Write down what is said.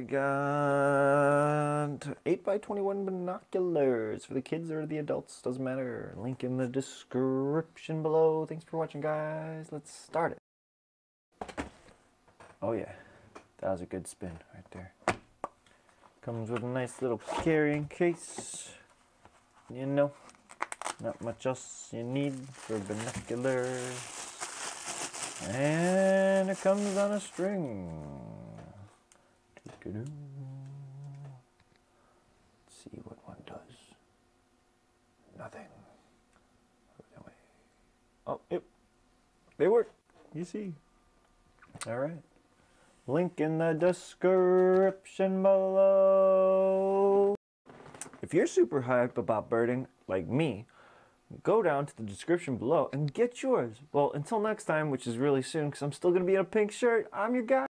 we got 8 by 21 binoculars for the kids or the adults, doesn't matter. Link in the description below. Thanks for watching, guys. Let's start it. Oh, yeah, that was a good spin right there. Comes with a nice little carrying case. You know, not much else you need for binoculars. And it comes on a string. Let's see what one does. Nothing. Oh, yep. They work. You see. Alright. Link in the description below. If you're super hyped about birding, like me, go down to the description below and get yours. Well, until next time, which is really soon because I'm still going to be in a pink shirt, I'm your guy.